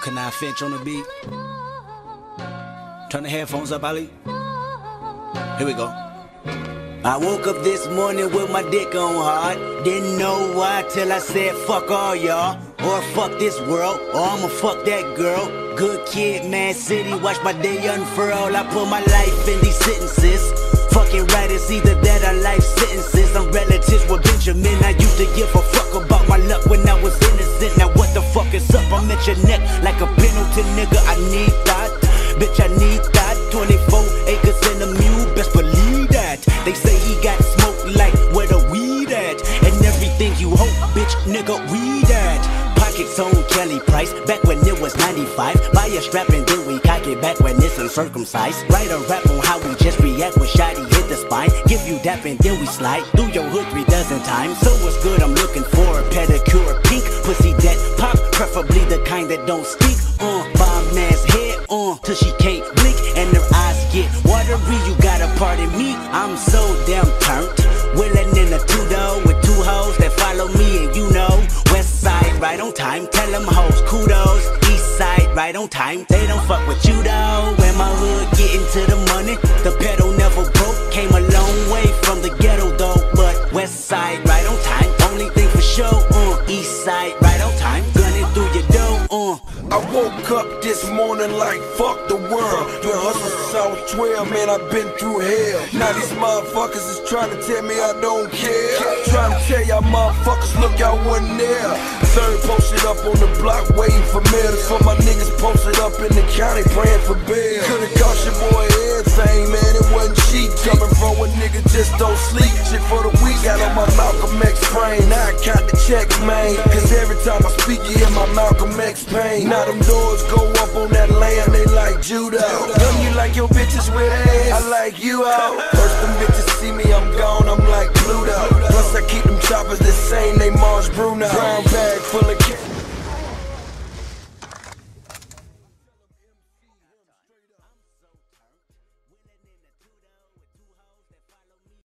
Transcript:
Kanai Finch on the beat. Turn the headphones up, Ali. Here we go. I woke up this morning with my dick on hard. Didn't know why till I said fuck all y'all. Or fuck this world, or I'ma fuck that girl. Good kid, m.A.A.d city, watch my day unfurl. I put my life in these sentences. Fucking right, it's either that or life sentences. I'm relatives with Benjamin. I used to give a fuck about my luck when I at your neck like a penalty, nigga. I need that. Bitch, I need that. 24 acres and a mule, best believe that. They say he got smoke like where the weed at. And everything you hope, bitch, nigga, we that. Pockets on Kelly Price, back when it was 95. Buy a strap and then we cock it back when it's uncircumcised. Write a rap on how we just react when Shotty hit the spine. Give you dap and then we slide through your hood three dozen times. So what's good? I'm looking for a pedicure, pink pussy that pop, preferably kind that don't stink. Uh, bomb ass head on till she can't blink and her eyes get watery. You gotta pardon me, I'm so damn turned. Willing in a two door with two hoes that follow me, and you know, West Side right on time. Tell them hoes kudos. East Side right on time. They don't fuck with you though. When my hood getting to the money, the pedal never broke. Came a long way from the ghetto though, but West Side right on time. Only thing for sure, uh, East Side right on time. Gunning through your door. I woke up this morning like fuck the world. Been hustling since I was 12, man, I've been through hell. Now these motherfuckers is trying to tell me I don't care. Trying to tell y'all motherfuckers, look, y'all wasn't there. Third posted up on the block, waiting for mail. For my niggas posted up in the county, praying for bail. Could've cost your boy everything, man, it wasn't cheap. Coming from a nigga just don't sleep. Shit for the hear my Malcolm X pain. Now them doors go up on that land, they like judo. Them you like your bitches with ass, I like you out. First them bitches see me, I'm gone, I'm like Pluto. Plus I keep them choppers the same, they Mars Bruce.